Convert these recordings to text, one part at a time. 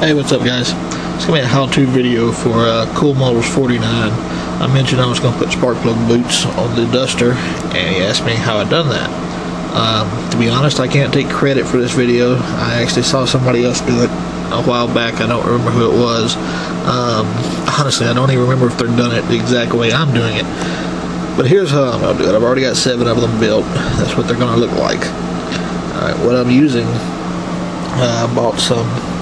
Hey, what's up, guys? It's gonna be a how-to video for uh, Cool Models 49. I mentioned I was gonna put spark plug boots on the Duster, and he asked me how I done that. Um, to be honest, I can't take credit for this video. I actually saw somebody else do it a while back. I don't remember who it was. Um, honestly, I don't even remember if they're done it the exact way I'm doing it. But here's how I'm gonna do it. I've already got seven of them built. That's what they're gonna look like. Alright, what I'm using, uh, I bought some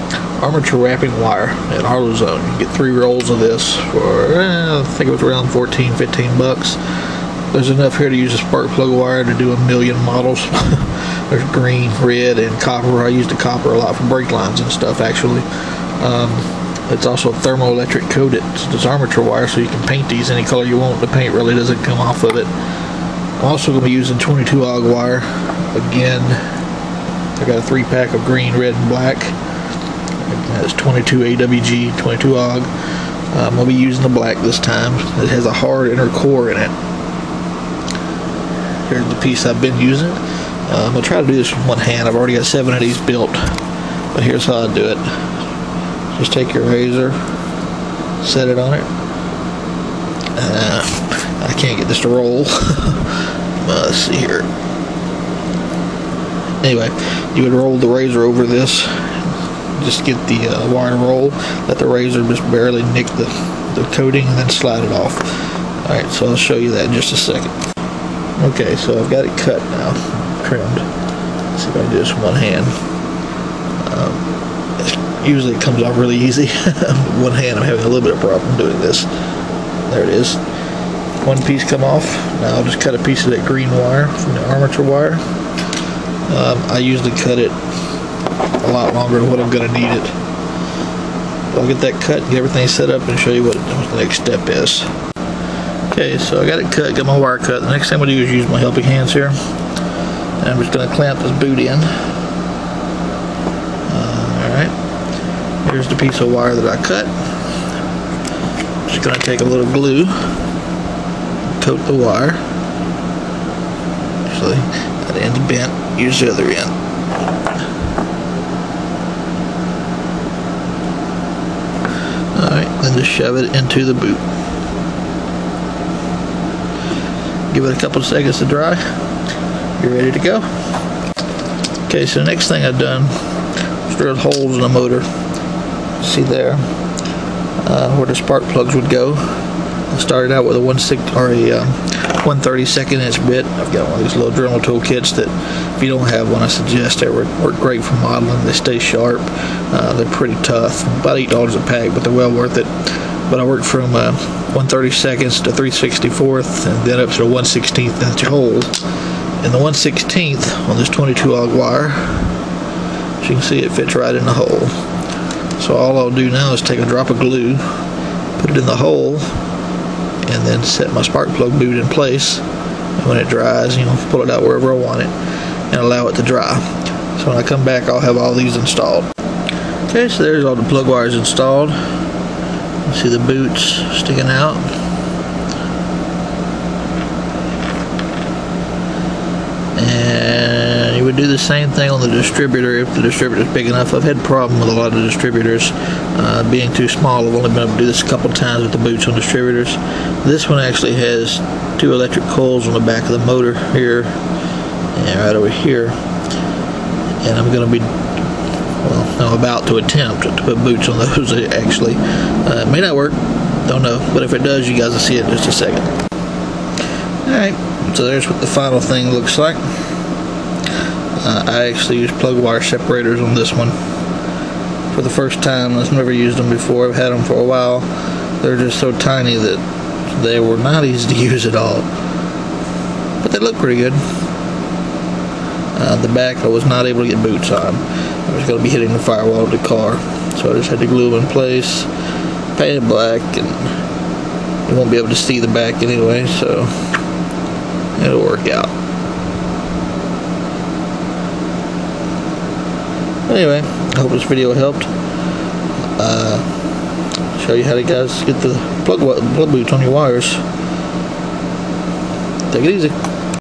armature wrapping wire at AutoZone. You get three rolls of this for, eh, I think it was around 14, 15 bucks. There's enough here to use a spark plug wire to do a million models. There's green, red, and copper. I use the copper a lot for brake lines and stuff, actually. Um, it's also thermoelectric coated. It's armature wire, so you can paint these any color you want. The paint really doesn't come off of it. I'm also going to be using 22 AUG wire. Again, I got a three pack of green, red, and black. That's 22 AWG, 22 AUG. I'm going to be using the black this time. It has a hard inner core in it. Here's the piece I've been using. Uh, I'm going to try to do this with one hand. I've already got seven of these built. But here's how I do it. Just take your razor, set it on it. Uh, I can't get this to roll. uh, let's see here. Anyway, you would roll the razor over this just get the uh, wire roll, let the razor just barely nick the, the coating and then slide it off. Alright, so I'll show you that in just a second. Okay, so I've got it cut now, trimmed. Let's see if I can do this with one hand. Um, usually it comes off really easy. one hand I'm having a little bit of problem doing this. There it is. One piece come off. Now I'll just cut a piece of that green wire from the armature wire. Um, I usually cut it a lot longer than what I'm going to need it. I'll get that cut, get everything set up, and show you what the next step is. Okay, so I got it cut, got my wire cut. The next thing I'm going to do is use my helping hands here. And I'm just going to clamp this boot in. Uh, Alright, here's the piece of wire that I cut. Just going to take a little glue, coat the wire. Actually, that end's bent, use the other end. Then just shove it into the boot. Give it a couple seconds to dry. You're ready to go. Okay, so the next thing I've done is drilled holes in the motor. See there, uh, where the spark plugs would go. I started out with a one six or a um, 132nd inch bit. I've got one of these little Dremel tool kits that if you don't have one, I suggest they work, work great for modeling. They stay sharp. Uh, they're pretty tough. About $8 a pack, but they're well worth it. But I worked from uh, 132nds to 364th and then up to a 116th inch hole. And the 116th on this 22 AUG wire, as you can see, it fits right in the hole. So all I'll do now is take a drop of glue, put it in the hole, and then set my spark plug boot in place. And when it dries, you know, pull it out wherever I want it and allow it to dry. So when I come back, I'll have all these installed. Okay, so there's all the plug wires installed. You see the boots sticking out. And you would do the same thing on the distributor if the distributor is big enough. I've had a problem with a lot of distributors uh, being too small. I've only been able to do this a couple times with the boots on distributors. This one actually has two electric coils on the back of the motor here and right over here. And I'm going to be well, I'm about to attempt to put boots on those actually. Uh, it may not work, don't know, but if it does, you guys will see it in just a second. Alright, so there's what the final thing looks like. Uh, I actually use plug wire separators on this one for the first time. I've never used them before. I've had them for a while. They're just so tiny that they were not easy to use at all. But they look pretty good. Uh, the back I was not able to get boots on. I was going to be hitting the firewall of the car. So I just had to glue them in place, paint it black, and you won't be able to see the back anyway, so it'll work out. Anyway, I hope this video helped. Uh, show you how to guys get the plug, plug boots on your wires. Take it easy.